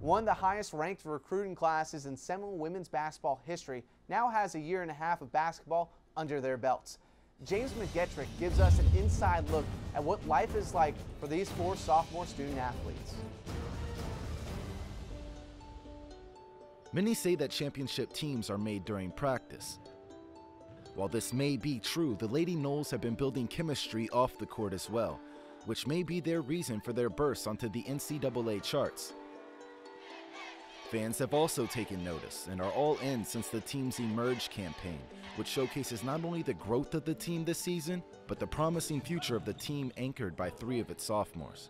One of the highest ranked recruiting classes in Seminole women's basketball history now has a year and a half of basketball under their belts. James McGetrick gives us an inside look at what life is like for these four sophomore student athletes. Many say that championship teams are made during practice. While this may be true, the Lady Noles have been building chemistry off the court as well, which may be their reason for their bursts onto the NCAA charts. Fans have also taken notice and are all in since the team's Emerge campaign, which showcases not only the growth of the team this season, but the promising future of the team anchored by three of its sophomores.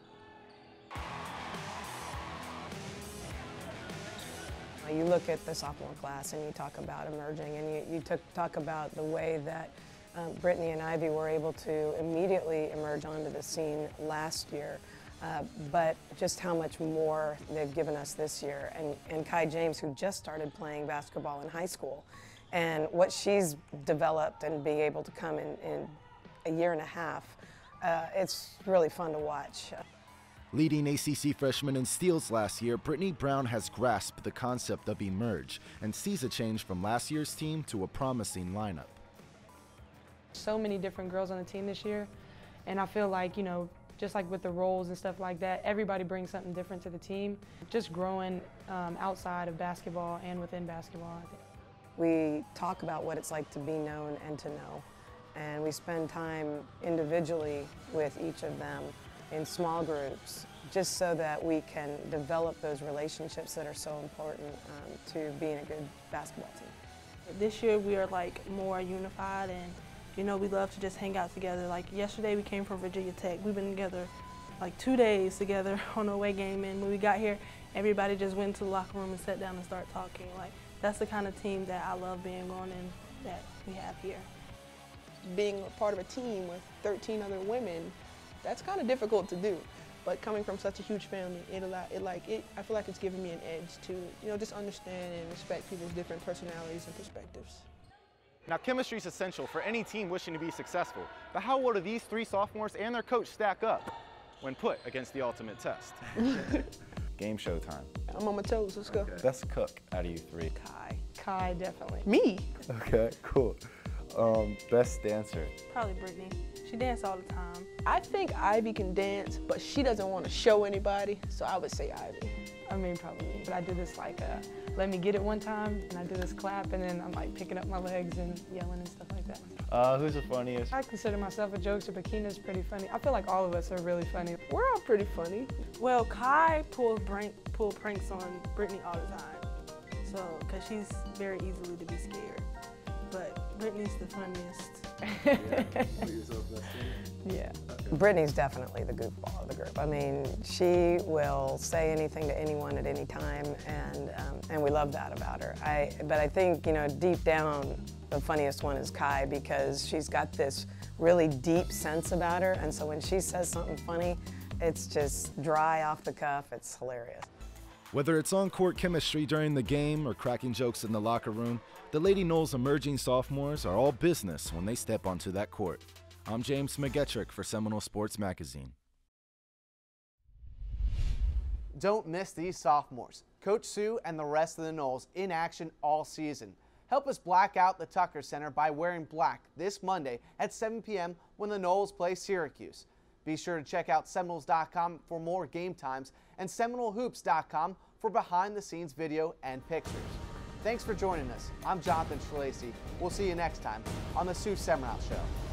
You look at the sophomore class and you talk about emerging and you, you took, talk about the way that um, Brittany and Ivey were able to immediately emerge onto the scene last year. Uh, but just how much more they've given us this year. And, and Kai James, who just started playing basketball in high school, and what she's developed and being able to come in, in a year and a half, uh, it's really fun to watch. Leading ACC freshman in steals last year, Brittany Brown has grasped the concept of emerge and sees a change from last year's team to a promising lineup. So many different girls on the team this year, and I feel like, you know, just like with the roles and stuff like that, everybody brings something different to the team. Just growing um, outside of basketball and within basketball, I think. We talk about what it's like to be known and to know. And we spend time individually with each of them in small groups, just so that we can develop those relationships that are so important um, to being a good basketball team. This year we are like more unified and you know, we love to just hang out together. Like yesterday we came from Virginia Tech. We've been together like two days together on away game and when we got here, everybody just went to the locker room and sat down and started talking. Like that's the kind of team that I love being on and that we have here. Being part of a team with 13 other women, that's kind of difficult to do. But coming from such a huge family, it, allow, it like it, I feel like it's given me an edge to, you know, just understand and respect people's different personalities and perspectives. Now, chemistry is essential for any team wishing to be successful, but how well do these three sophomores and their coach stack up when put against the ultimate test? Game show time. I'm on my toes, let's go. Okay. Best cook out of you three? Kai. Kai, definitely. Me? Okay, cool. Um, best dancer? Probably Brittany. She dances all the time. I think Ivey can dance, but she doesn't want to show anybody, so I would say Ivey. I mean, probably me. But I do this like, uh, let me get it one time, and I do this clap, and then I'm like picking up my legs and yelling and stuff like that. Uh, who's the funniest? I consider myself a jokester, but Keena's pretty funny. I feel like all of us are really funny. We're all pretty funny. Well, Kai pulls prank, pull pranks on Brittany all the time. So, because she's very easily to be scared. But Brittany's the funniest. Yeah. Brittany's definitely the goofball of the group. I mean, she will say anything to anyone at any time, and um, and we love that about her. I, but I think you know deep down, the funniest one is Kai because she's got this really deep sense about her, and so when she says something funny, it's just dry off the cuff. It's hilarious. Whether it's on court chemistry during the game or cracking jokes in the locker room, the Lady Noles emerging sophomores are all business when they step onto that court. I'm James McGetrick for Seminole Sports Magazine. Don't miss these sophomores. Coach Sue and the rest of the Noles in action all season. Help us black out the Tucker Center by wearing black this Monday at 7 p.m. when the Noles play Syracuse. Be sure to check out Seminoles.com for more game times and SeminoleHoops.com for behind the scenes video and pictures. Thanks for joining us. I'm Jonathan Trelacy. We'll see you next time on the Sue Semrau Show.